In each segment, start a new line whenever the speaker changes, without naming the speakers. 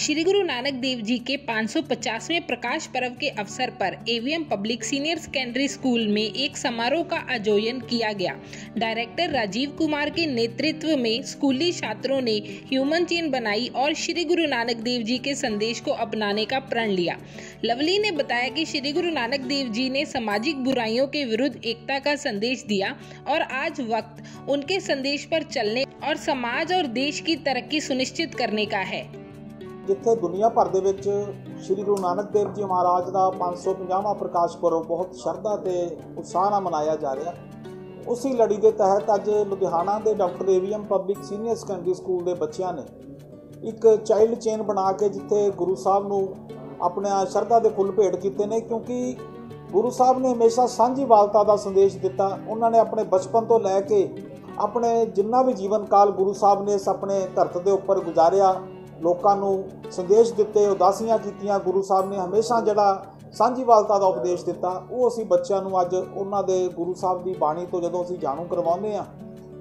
देव जी के 550वें प्रकाश पर्व के अवसर पर AVM public senior secondary school में एक समारोह का आयोजन किया गया। डायरेक्टर राजीव कुमार के नेतृत्व में स्कूली छात्रों ने ह्यूमन चेन बनाई और श्री गुरु नानक देव जी के संदेश को अपनाने का प्रण लिया। लवली ने बताया कि श्री गुरु नानक देव जी ने सामाजिक बुराइयों के विरुद्ध एकता का संदेश दिया और आज वक्त उनके संदेश पर चलने और समाज और देश की तरक्की सुनिश्चित करने का है।
ਜਿੱਥੇ ਦੁਨੀਆ ਭਰ ਦੇ ਵਿੱਚ ਸ੍ਰੀ ਗੁਰੂ ਨਾਨਕ ਦੇਵ ਜੀ ਮਹਾਰਾਜ ਦਾ 550ਵਾਂ ਪ੍ਰਕਾਸ਼ ਪੁਰਬ ਬਹੁਤ ਸ਼ਰਧਾ ਤੇ ਉਤਸ਼ਾਹ ਨਾਲ ਮਨਾਇਆ ਜਾ ਰਿਹਾ। ਉਸੇ ਲੜੀ ਦੇ ਤਹਿਤ ਅੱਜ ਲੁਧਿਆਣਾ ਦੇ doctor AVM public senior secondary school ਦੇ ਬੱਚਿਆਂ ਨੇ ਇੱਕ ਚਾਈਲਡ ਚੇਨ ਬਣਾ ਕੇ ਜਿੱਥੇ ਗੁਰੂ ਸਾਹਿਬ ਨੂੰ ਆਪਣਾ ਸ਼ਰਧਾ ਦੇ ਫੁੱਲ ਭੇਟ ਕੀਤੇ ਨੇ, ਕਿਉਂਕਿ ਗੁਰੂ ਸਾਹਿਬ ਨੇ ਹਮੇਸ਼ਾ ਸਾਂਝੀਵਾਲਤਾ ਦਾ ਸੰਦੇਸ਼ ਦਿੱਤਾ। ਉਹਨਾਂ ਨੇ ਆਪਣੇ ਬਚਪਨ ਤੋਂ ਲੈ ਕੇ ਆਪਣੇ ਜਿੰਨਾ ਵੀ ਜੀਵਨ ਕਾਲ ਗੁਰੂ ਸਾਹਿਬ ਨੇ ਇਸ ਆਪਣੇ ਧਰਤ ਦੇ ਉੱਪਰ ਗੁਜ਼ਾਰਿਆ। ਲੋਕਾਂ ਨੂੰ ਸੰਦੇਸ਼ ਦਿੱਤੇ, ਉਦਾਸੀਆਂ ਕੀਤੀਆਂ। ਗੁਰੂ ਸਾਹਿਬ ਨੇ ਹਮੇਸ਼ਾ ਜਿਹੜਾ ਸਾਂਝੀਵਾਲਤਾ ਦਾ ਉਪਦੇਸ਼ ਦਿੱਤਾ, ਉਹ ਅਸੀਂ ਬੱਚਿਆਂ ਨੂੰ ਅੱਜ ਉਹਨਾਂ ਦੇ ਗੁਰੂ ਸਾਹਿਬ ਦੀ ਬਾਣੀ ਤੋਂ ਜਦੋਂ ਅਸੀਂ ਜਾਣੂ ਕਰਵਾਉਂਦੇ ਆ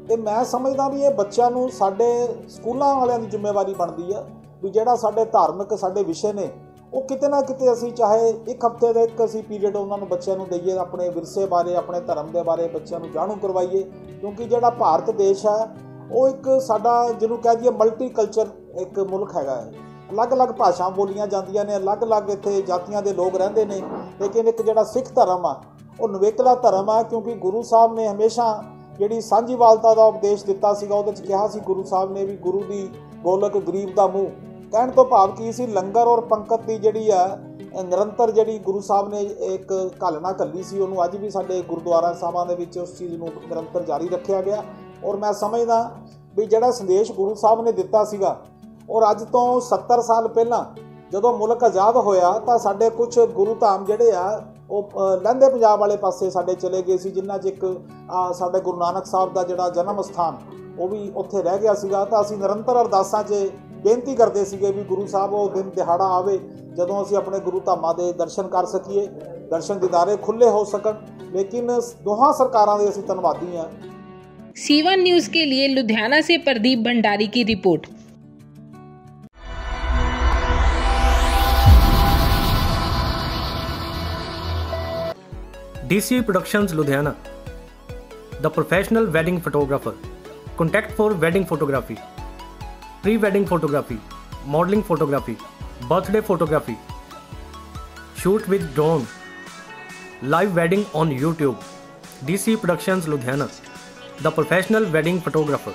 ਤੇ ਮੈਂ ਸਮਝਦਾ ਵੀ ਇਹ ਬੱਚਿਆਂ ਨੂੰ ਸਾਡੇ ਸਕੂਲਾਂ ਵਾਲਿਆਂ ਦੀ ਜ਼ਿੰਮੇਵਾਰੀ ਬਣਦੀ ਆ ਵੀ ਜਿਹੜਾ ਸਾਡੇ ਧਾਰਮਿਕ, ਸਾਡੇ ਵਿਸ਼ੇ ਨੇ, ਉਹ ਕਿਤੇ ਨਾ ਕਿਤੇ ਅਸੀਂ ਚਾਹੇ ਇੱਕ ਹਫ਼ਤੇ ਦਾ ਇੱਕ ਅਸੀਂ ਪੀਰੀਅਡ ਉਹਨਾਂ ਨੂੰ ਬੱਚਿਆਂ ਨੂੰ ਦਈਏ, ਆਪਣੇ ਵਿਰਸੇ ਬਾਰੇ, ਆਪਣੇ ਧਰਮ ਦੇ ਬਾਰੇ ਬੱਚਿਆਂ ਨੂੰ ਜਾਣੂ ਕਰਵਾਈਏ, ਕਿਉਂਕਿ ਜਿਹੜਾ ਭਾਰਤ ਦੇਸ਼ ਹੈ, ਉਹ ਇੱਕ ਸਾਡਾ ਜਿਹਨੂੰ ਕਹਿ ਦਈਏ ਮਲਟੀ ਕਲਚਰ ਇੱਕ ਮੁਲਕ ਹੈਗਾ ਹੈ। ਅਲੱਗ-ਅਲੱਗ ਭਾਸ਼ਾਵਾਂ ਬੋਲੀਆਂ ਜਾਂਦੀਆਂ ਨੇ, ਅਲੱਗ-ਅਲੱਗ ਇੱਥੇ ਜਾਤੀਆਂ ਦੇ ਲੋਕ ਰਹਿੰਦੇ ਨੇ। ਲੇਕਿਨ ਇੱਕ ਜਿਹੜਾ ਸਿੱਖ ਧਰਮ ਆ, ਉਹ ਨਵੇਕਲਾ ਧਰਮ ਆ, ਕਿਉਂਕਿ ਗੁਰੂ ਸਾਹਿਬ ਨੇ ਹਮੇਸ਼ਾ ਜਿਹੜੀ ਸਾਂਝੀਵਾਲਤਾ ਦਾ ਉਪਦੇਸ਼ ਦਿੱਤਾ ਸੀਗਾ, ਉਹਦੇ ਵਿੱਚ ਕਿਹਾ ਸੀ ਗੁਰੂ ਸਾਹਿਬ ਨੇ ਵੀ ਗੁਰੂ ਦੀ ਗੋਲਕ ਗਰੀਬ ਦਾ ਮੂੰਹ। ਕਹਿਣ ਤੋਂ ਭਾਵ ਕੀ ਸੀ, ਲੰਗਰ ਔਰ ਪੰਕਤ ਦੀ ਜਿਹੜੀ ਆ ਨਿਰੰਤਰ ਜਿਹੜੀ ਗੁਰੂ ਸਾਹਿਬ ਨੇ ਇੱਕ ਘਾਲਣਾ ਕੱਲੀ ਸੀ, ਉਹਨੂੰ ਅੱਜ ਵੀ ਸਾਡੇ ਗੁਰਦੁਆਰਾ ਸਾਹਿਬਾਂ ਦੇ ਵਿੱਚ ਉਸ ਚੀਜ਼ ਨੂੰ ਨਿਰੰਤਰ ਜਾਰੀ ਰੱਖਿਆ ਗਿਆ। ਔਰ ਮੈਂ ਸਮਝਦਾ ਵੀ ਜਿਹੜਾ ਸੰਦੇਸ਼ ਗੁਰੂ ਸਾਹਿਬ ਨੇ ਦਿੱਤਾ ਸੀਗਾ ਔਰ ਅੱਜ ਤੋਂ 70 ਸਾਲ ਪਹਿਲਾਂ ਜਦੋਂ ਮੁਲਕ ਆਜ਼ਾਦ ਹੋਇਆ ਤਾਂ ਸਾਡੇ ਕੁਝ ਗੁਰੂ ਧਾਮ ਜਿਹੜੇ ਆ ਉਹ ਲਹਿੰਦੇ ਪੰਜਾਬ ਵਾਲੇ ਪਾਸੇ ਸਾਡੇ ਚਲੇ ਗਏ ਸੀ ਜਿਨ੍ਹਾਂ 'ਚ ਇੱਕ ਸਾਡੇ ਗੁਰੂ ਨਾਨਕ ਸਾਹਿਬ ਦਾ ਜਿਹੜਾ ਜਨਮ ਸਥਾਨ ਉਹ ਵੀ ਉੱਥੇ ਰਹਿ ਗਿਆ ਸੀਗਾ ਤਾਂ ਅਸੀਂ ਨਿਰੰਤਰ ਅਰਦਾਸਾਂ 'ਚ ਬੇਨਤੀ ਕਰਦੇ ਸੀਗੇ ਵੀ ਗੁਰੂ ਸਾਹਿਬ ਉਹ ਦਿਨ ਦਿਹਾੜਾ ਆਵੇ ਜਦੋਂ ਅਸੀਂ ਆਪਣੇ ਗੁਰੂ ਧਾਮਾਂ ਦੇ ਦਰਸ਼ਨ ਕਰ ਸਕੀਏ ਦਰਸ਼ਨ ਦਿਦਾਰੇ ਖੁੱਲੇ ਹੋ ਸਕਣ ਲੇਕਿਨ ਦੋਹਾਂ ਸਰਕਾਰਾਂ ਦੇ ਅਸੀਂ ਧੰਨਵਾਦੀ ਹਾਂ
सीवा न्यूज के लिए लुधियाना से प्रदीप भंडारी की report
DCA Productions Ludhiana. The Professional Wedding Photographer. Contact for Wedding Photography. Pre-Wedding Photography. Modeling Photography. Birthday Photography. Shoot with Drone. Live Wedding on YouTube. DCA Productions Ludhiana. The professional wedding photographer